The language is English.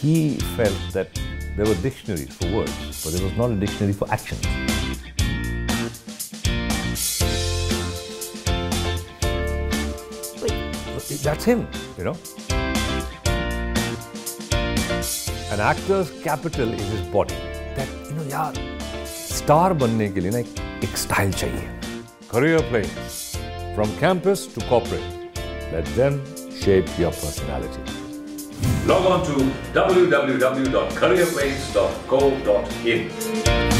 he felt that there were dictionaries for words, but there was not a dictionary for actions. That's him, you know. An actor's capital is his body. That, you know, यार star बनने के लिए ना एक, एक style चाहिए career planes from campus to corporate let them shape your personality Log on to www.careerplanes.co.in.